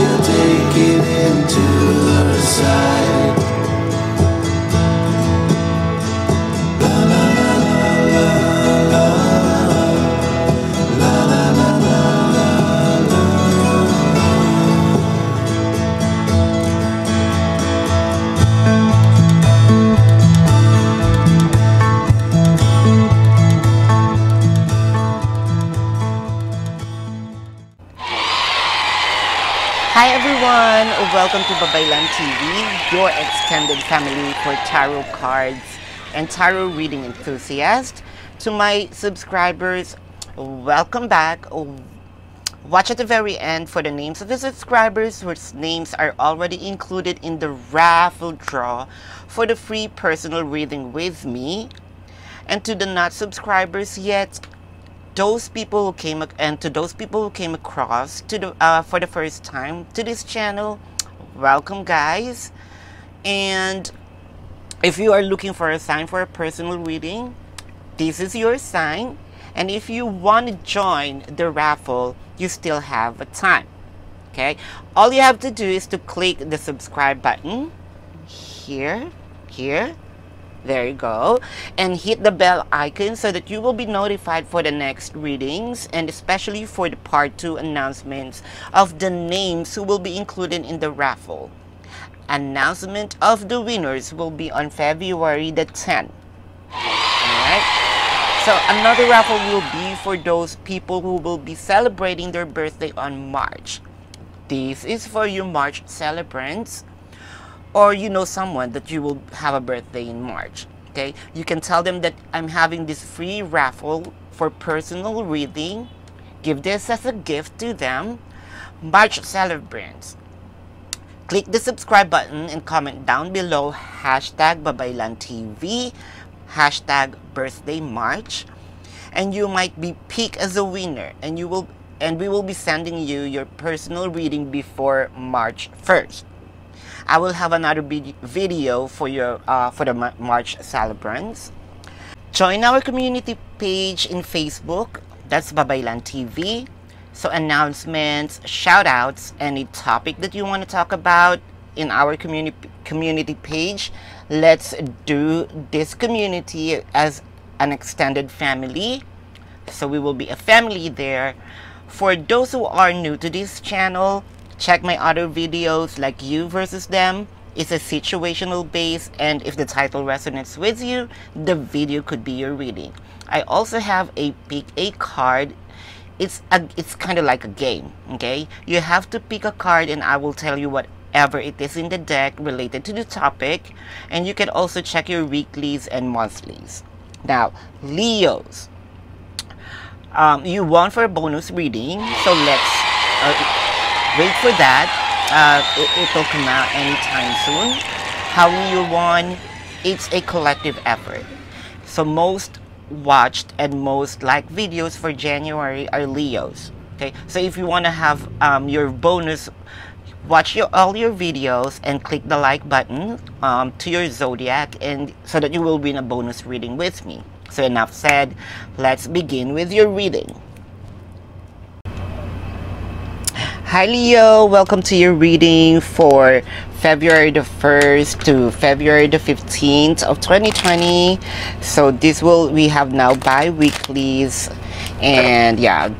hope everyone, welcome to Babaylan TV, your extended family for tarot cards and tarot reading enthusiasts. To my subscribers, welcome back. Watch at the very end for the names of the subscribers whose names are already included in the raffle draw for the free personal reading with me. And to the not subscribers yet, those people who came and to those people who came across to the uh, for the first time to this channel welcome guys. And if you are looking for a sign for a personal reading this is your sign. And if you want to join the raffle you still have a time okay? All you have to do is to click the subscribe button here here there you go. And hit the bell icon so that you will be notified for the next readings and especially for the part 2 announcements of the names who will be included in the raffle. Announcement of the winners will be on February the 10th. Alright? So another raffle will be for those people who will be celebrating their birthday on March. This is for you March celebrants or you know someone that you will have a birthday in March. Okay, you can tell them that I'm having this free raffle for personal reading. Give this as a gift to them. March celebrants. Click the subscribe button and comment down below hashtag BabaylanTV, hashtag birthday March, and you might be picked as a winner and you will and we will be sending you your personal reading before March 1st. I will have another video for your uh, for the March celebrants. Join our community page in Facebook. That's Babaylan TV. So announcements, shout outs, any topic that you want to talk about in our community community page. Let's do this community as an extended family. So we will be a family there. For those who are new to this channel, check my other videos like you versus them. It's a situational base and if the title resonates with you, the video could be your reading. I also have a pick a card. It's a, it's kind of like a game, okay? You have to pick a card and I will tell you whatever it is in the deck related to the topic and you can also check your weeklies and monthlies. Now, Leos. Um, you want for a bonus reading, so let's uh, wait for that. Uh, it, it'll come out anytime soon. How you won? It's a collective effort. So most watched and most liked videos for January are Leos. Okay, so if you want to have um, your bonus, watch your all your videos and click the like button um, to your zodiac, and so that you will win a bonus reading with me. So enough said. Let's begin with your reading. Hi Leo, welcome to your reading for February the 1st to February the 15th of 2020. So this will we have now bi-weeklies and yeah,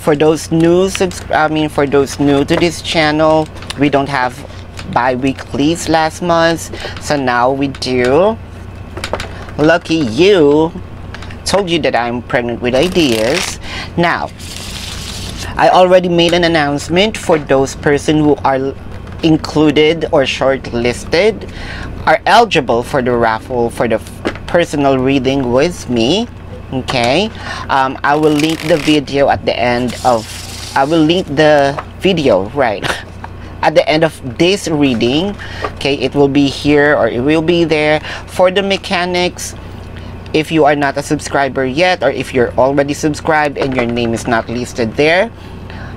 for those new I mean for those new to this channel, we don't have bi-weeklies last month. So now we do. Lucky you. Told you that I'm pregnant with ideas. Now, I already made an announcement for those person who are included or shortlisted are eligible for the raffle for the personal reading with me. Okay, um, I will link the video at the end of. I will link the video right at the end of this reading. Okay, it will be here or it will be there for the mechanics if you are not a subscriber yet or if you're already subscribed and your name is not listed there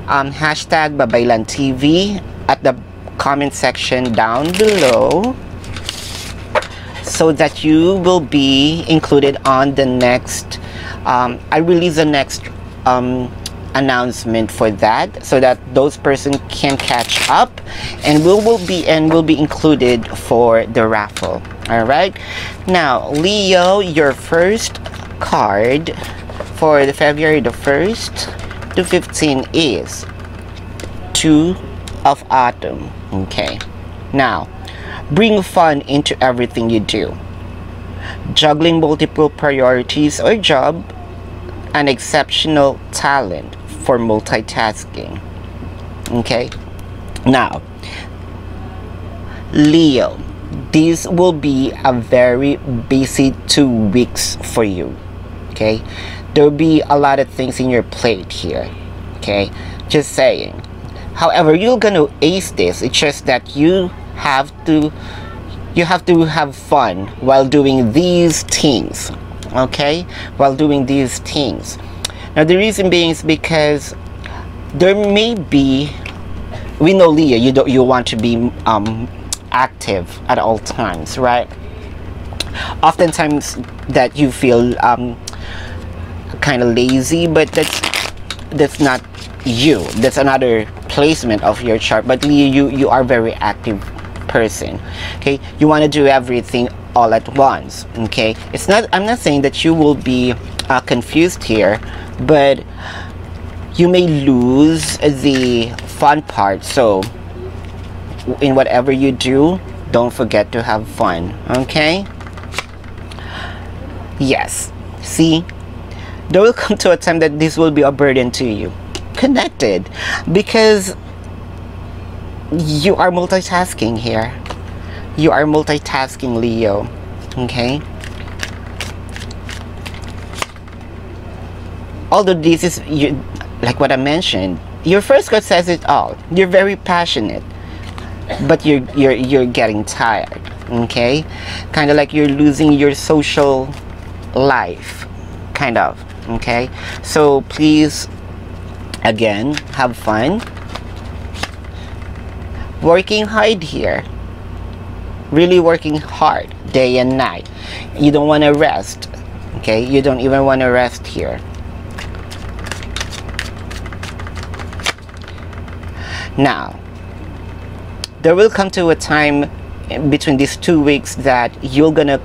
um, hashtag Babaylan TV at the comment section down below so that you will be included on the next um, I release the next um, announcement for that so that those person can catch up and will will be and will be included for the raffle. All right now leo your first card for the february the 1st to 15 is two of autumn. Okay. Now bring fun into everything you do. Juggling multiple priorities or job an exceptional talent for multitasking. Okay? Now, Leo, this will be a very busy two weeks for you. Okay? There will be a lot of things in your plate here. Okay? Just saying. However, you're gonna ace this. It's just that you have to you have to have fun while doing these things okay while doing these things now the reason being is because there may be, we know Leo, you don't, you want to be um, active at all times, right? Oftentimes that you feel um, kind of lazy, but that's that's not you. That's another placement of your chart. But Leo, you you are very active person. Okay, you want to do everything all at once. Okay, it's not. I'm not saying that you will be uh, confused here but you may lose the fun part. So in whatever you do don't forget to have fun okay? Yes. See there will come to a time that this will be a burden to you. Connected. Because you are multitasking here you are multitasking leo okay although this is you, like what I mentioned, your first card says it all. You're very passionate, but you're you're you're getting tired. Okay, kind of like you're losing your social life, kind of. Okay, so please, again, have fun. Working hard here. Really working hard day and night. You don't want to rest. Okay, you don't even want to rest here. Now, there will come to a time between these two weeks that you're gonna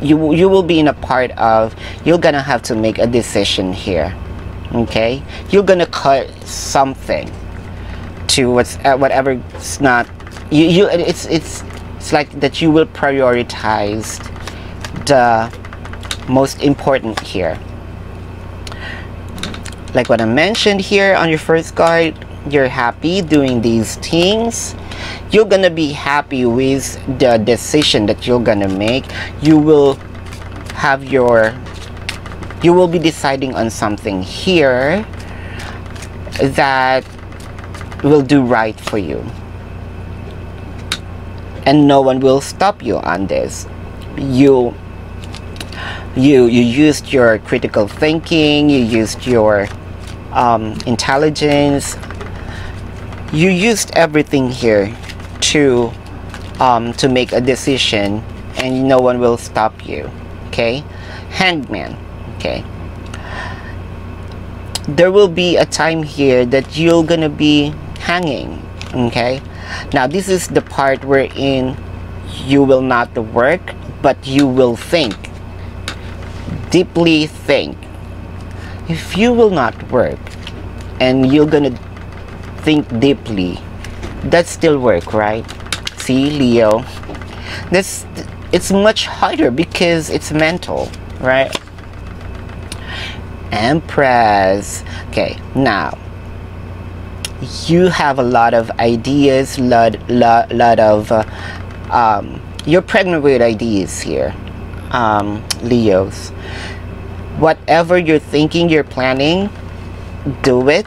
you you will be in a part of you're gonna have to make a decision here okay you're gonna cut something to what's uh, whatever it's not you, you it's it's it's like that you will prioritize the most important here. Like what I mentioned here on your first card you're happy doing these things. You're gonna be happy with the decision that you're gonna make. You will have your you will be deciding on something here that will do right for you and no one will stop you on this. You you you used your critical thinking you used your um, intelligence. You used everything here to um, to make a decision and no one will stop you okay? Hangman okay? There will be a time here that you're gonna be hanging okay now this is the part wherein you will not work but you will think. Deeply think. If you will not work and you're gonna think deeply that still work right? See leo. This it's much harder because it's mental right? Empress. Okay now you have a lot of ideas lot lot, lot of uh, um, you're pregnant with ideas here um, leos. Whatever you're thinking you're planning do it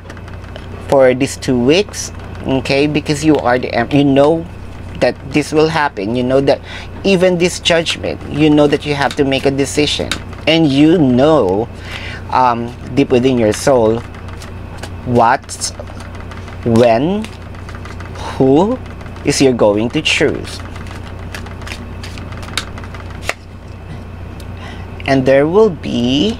for these two weeks okay? Because you are the you know that this will happen. You know that even this judgment you know that you have to make a decision. And you know um, deep within your soul what, when, who is you're going to choose. And there will be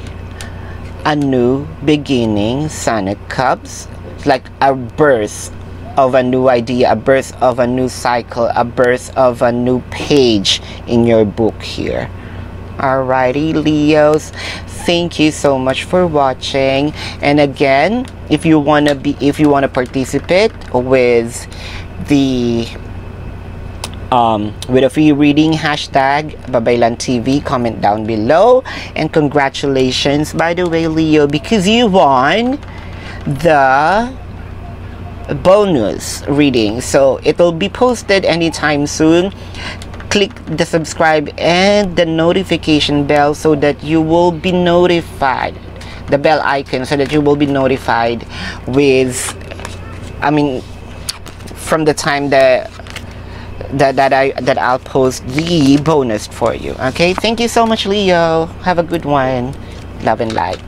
a new beginning, Sonic Cubs, like a birth of a new idea, a birth of a new cycle, a birth of a new page in your book here. Alrighty, Leos. Thank you so much for watching. And again, if you wanna be if you wanna participate with the um, with a free reading hashtag Babaylan TV comment down below and congratulations by the way Leo because you won the bonus reading so it'll be posted anytime soon click the subscribe and the notification bell so that you will be notified. The bell icon so that you will be notified with I mean from the time that that that I that I'll post the bonus for you. Okay? Thank you so much Leo. Have a good one. Love and light